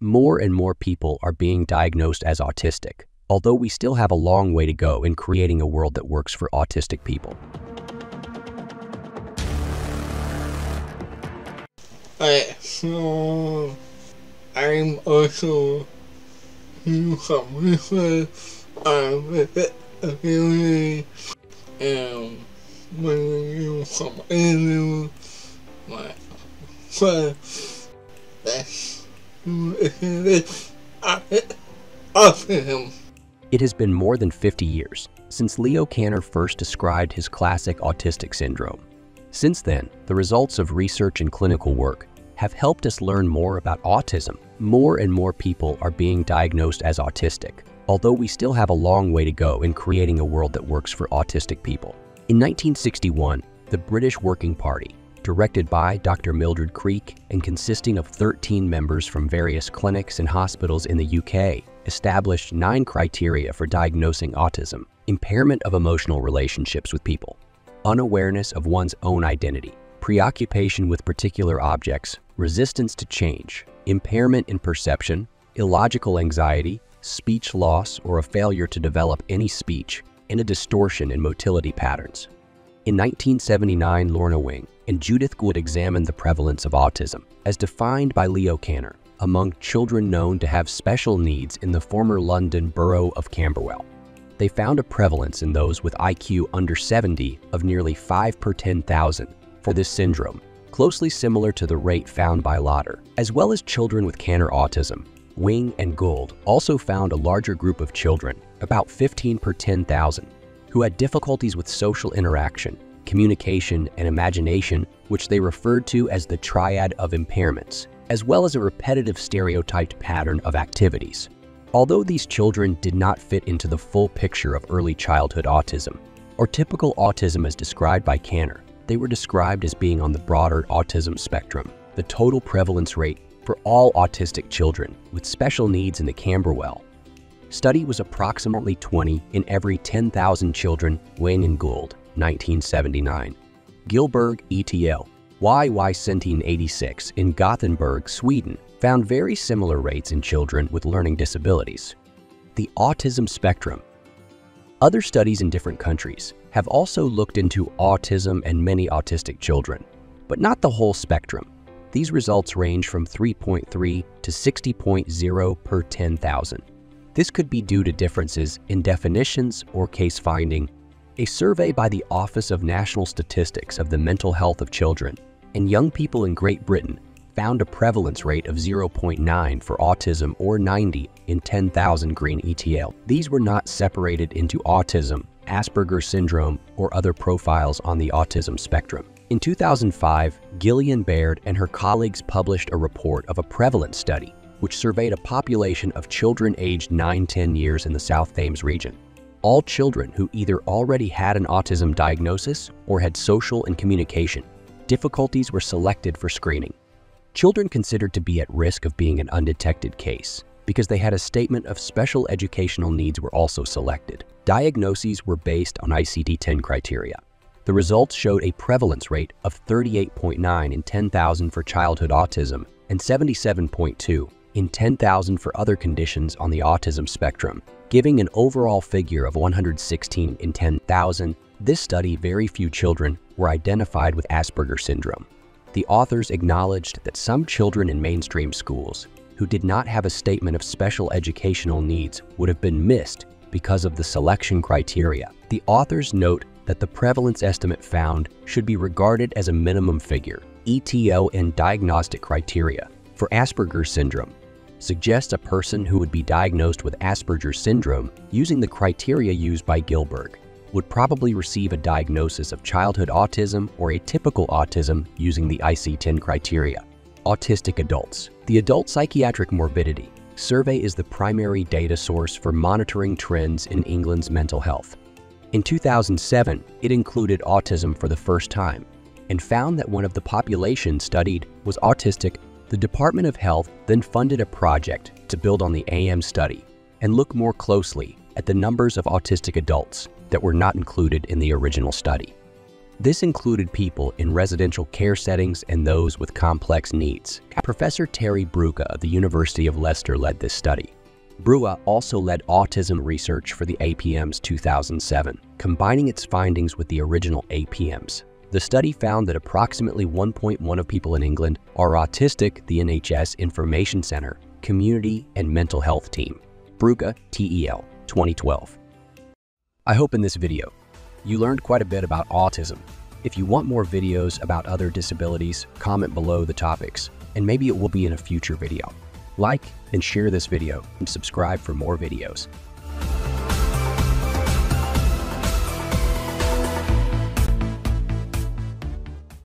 More and more people are being diagnosed as autistic, although we still have a long way to go in creating a world that works for autistic people. Alright, so I'm also doing some research on the ability and when you some interviews, like, so that's. It has been more than 50 years since Leo Kanner first described his classic autistic syndrome. Since then, the results of research and clinical work have helped us learn more about autism. More and more people are being diagnosed as autistic, although we still have a long way to go in creating a world that works for autistic people. In 1961, the British Working Party, directed by Dr. Mildred Creak and consisting of 13 members from various clinics and hospitals in the UK, established nine criteria for diagnosing autism impairment of emotional relationships with people, unawareness of one's own identity, preoccupation with particular objects, resistance to change, impairment in perception, illogical anxiety, speech loss or a failure to develop any speech, and a distortion in motility patterns. In 1979, Lorna Wing and Judith Gould examined the prevalence of autism, as defined by Leo Kanner, among children known to have special needs in the former London borough of Camberwell. They found a prevalence in those with IQ under 70 of nearly 5 per 10,000 for this syndrome, closely similar to the rate found by Lotter, as well as children with Kanner autism. Wing and Gould also found a larger group of children, about 15 per 10,000, who had difficulties with social interaction, communication, and imagination, which they referred to as the triad of impairments, as well as a repetitive stereotyped pattern of activities. Although these children did not fit into the full picture of early childhood autism, or typical autism as described by Kanner, they were described as being on the broader autism spectrum. The total prevalence rate for all autistic children with special needs in the Camberwell study was approximately 20 in every 10,000 children, Wing and Gould, 1979. Gillberg ETL, YY 1786 in Gothenburg, Sweden, found very similar rates in children with learning disabilities. The autism spectrum. Other studies in different countries have also looked into autism and many autistic children, but not the whole spectrum. These results range from 3.3 to 60.0 per 10,000. This could be due to differences in definitions or case finding. A survey by the Office of National Statistics of the Mental Health of Children and young people in Great Britain found a prevalence rate of 0.9 for autism or 90 in 10,000 green ETL. These were not separated into autism, Asperger's syndrome, or other profiles on the autism spectrum. In 2005, Gillian Baird and her colleagues published a report of a prevalence study which surveyed a population of children aged 9-10 years in the South Thames region. All children who either already had an autism diagnosis or had social and communication difficulties were selected for screening. Children considered to be at risk of being an undetected case because they had a statement of special educational needs were also selected. Diagnoses were based on ICD-10 criteria. The results showed a prevalence rate of 38.9 in 10,000 for childhood autism and 77.2 in 10,000 for other conditions on the autism spectrum, giving an overall figure of 116 in 10,000. This study, very few children were identified with Asperger syndrome. The authors acknowledged that some children in mainstream schools who did not have a statement of special educational needs would have been missed because of the selection criteria. The authors note that the prevalence estimate found should be regarded as a minimum figure, ETO and diagnostic criteria. For Asperger's syndrome, suggests a person who would be diagnosed with Asperger's syndrome using the criteria used by Gillberg would probably receive a diagnosis of childhood autism or atypical autism using the ICD-10 criteria. Autistic adults. The Adult Psychiatric Morbidity Survey is the primary data source for monitoring trends in England's mental health. In 2007, it included autism for the first time and found that one of the populations studied was autistic. The Department of Health then funded a project to build on the AM study and look more closely at the numbers of autistic adults that were not included in the original study. This included people in residential care settings and those with complex needs. Professor Terry Brugha of the University of Leicester led this study. Brugha also led autism research for the APMs 2007, combining its findings with the original APMs. The study found that approximately 1.1 of people in England are autistic, the NHS Information Center, Community and Mental Health Team. Brugha, TEL, 2012. I hope in this video, you learned quite a bit about autism. If you want more videos about other disabilities, comment below the topics, and maybe it will be in a future video. Like and share this video and subscribe for more videos.